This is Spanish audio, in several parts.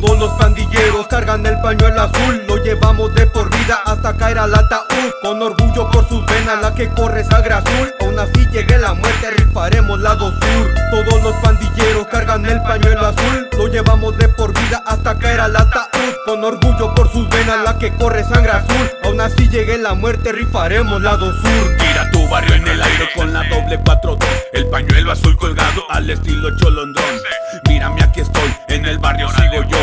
Todos los pandilleros cargan el pañuelo azul Lo llevamos de por vida hasta caer al ataúd. Con orgullo por sus venas la que corre sangre azul. Aún así llegue la muerte rifaremos lado sur. Todos los pandilleros cargan el pañuelo azul Lo llevamos de por vida hasta caer al ataúd. Con orgullo por sus venas la que corre sangre azul. Aún así llegue la muerte rifaremos lado sur. Tira tu barrio en el aire con la doble 4-2 El pañuelo azul colgado al estilo cholondrón. Mírame aquí estoy, en el barrio sigo yo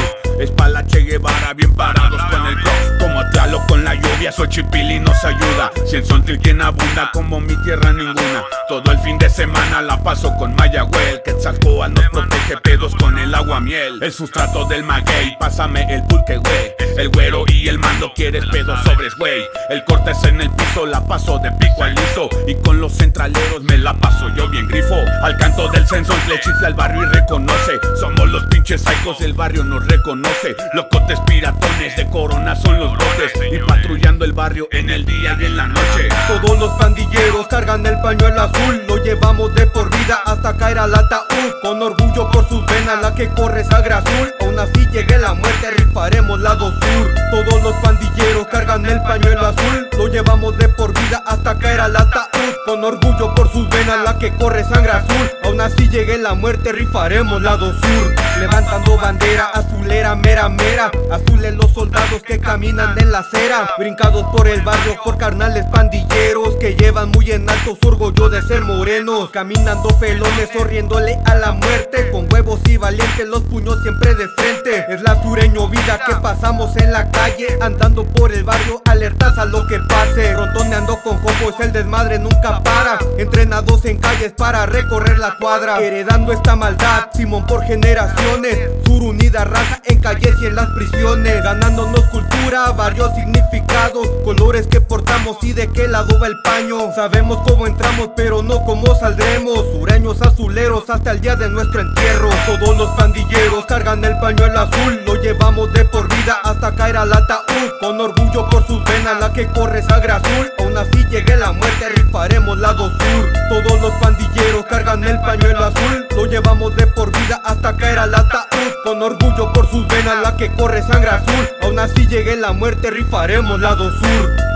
Bien parados con el cross Como Tlalo con la lluvia, Xochipili nos ayuda. Si el Sontil quien abunda como mi tierra ninguna. Todo el fin de semana la paso con Mayagüel Quetzalcóatl nos protege pedos con el agua miel. El sustrato del maguey, pásame el pulque güey El güero y el mando quieres pedos sobres güey. El corte es en el piso, la paso de pico al liso. Y con los centraleros me la paso yo bien grifo. Al canto del censo le chifla el barrio y reconoce. Somos los pinches psychos, el barrio nos reconoce. Locotes piratones de corona son los botes Y patrullando el barrio en el día y en la noche. Todos los pandilleros cargan el pañuelo azul. Lo llevamos de por vida hasta caer al ataúd. Con orgullo por sus venas la que corre sangre azul. Aún así llegue la muerte rifaremos lado sur. Todos los pandilleros cargan el pañuelo azul. Lo llevamos de por vida hasta caer al ataúd. Con orgullo por sus venas la que corre sangre azul. Aún así llegue la muerte rifaremos lado sur. Levantando bandera azulera mera mera. Azules los soldados que caminan en la acera. Brincados por el barrio por carnales pandilleros Que llevan muy en alto su orgullo de ser morenos. Caminando pelones sonriéndole a la muerte. Con huevos y valientes los puños siempre de frente. Es la sureño vida que pasamos en la calle. Andando por el barrio alertas a lo que pase. Rontoneando con combos el desmadre nunca para. Entrenados en calles para recorrer la cuadra. Heredando esta maldad, Simón por generaciones. Sur unida raza en calles y en las prisiones. Ganándonos cultura, varios Colores que portamos y de qué lado va el paño. Sabemos cómo entramos pero no cómo saldremos. Sureños azuleros hasta el día de nuestro entierro. Todos los pandilleros cargan el pañuelo azul. Lo llevamos de por vida hasta caer al ataúd. Con orgullo por sus venas la que corre sangre azul. Aún así llegue la muerte rifaremos lado sur. Todos los pandilleros cargan el pañuelo azul. Lo llevamos de por vida hasta caer al ataúd. Con orgullo por sus venas la que corre sangre azul. Aún así llegue la muerte rifaremos lado sur